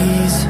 Please.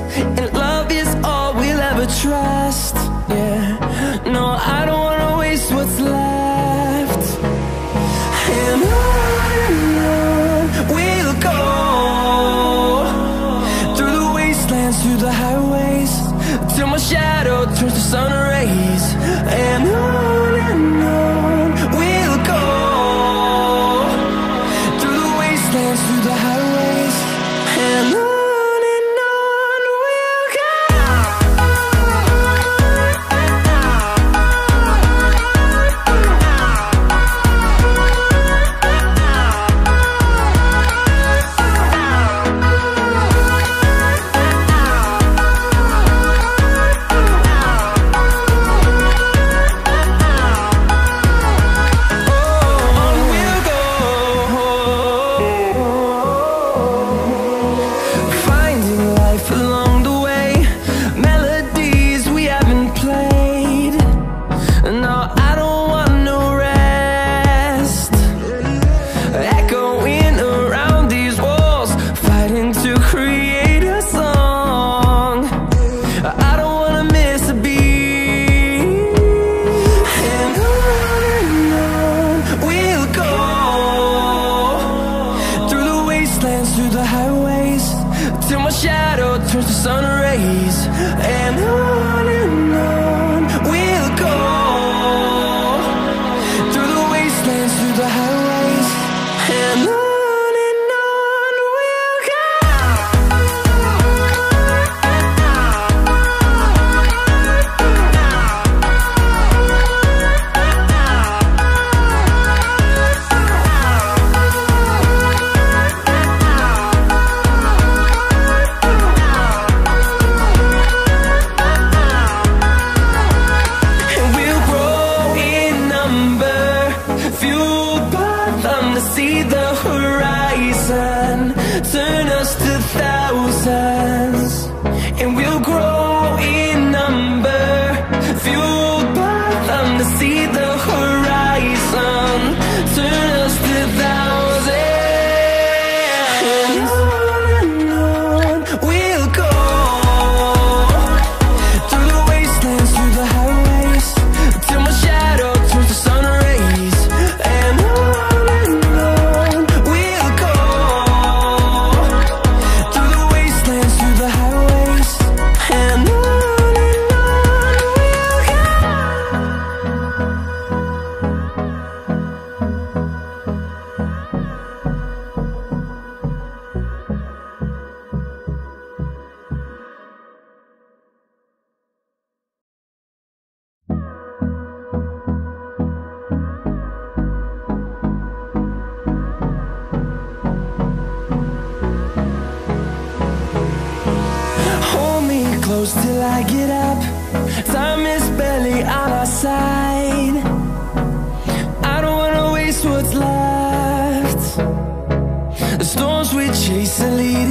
chase the lead.